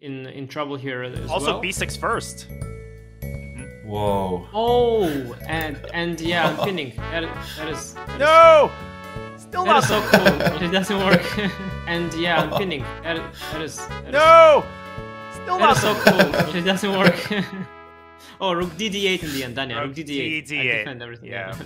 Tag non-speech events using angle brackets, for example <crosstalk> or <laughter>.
in in trouble here as Also, well. b6 first. Whoa. Oh, and and yeah, I'm pinning. <laughs> That, that is that No! Still That not is so <laughs> cool, it doesn't work. and yeah, I'm pinning. That, that is <laughs> that No! Still not so cool, it doesn't work. oh, rook dd8 in the end, Daniel. Rook Rook d8. dd8 defend everything. yeah.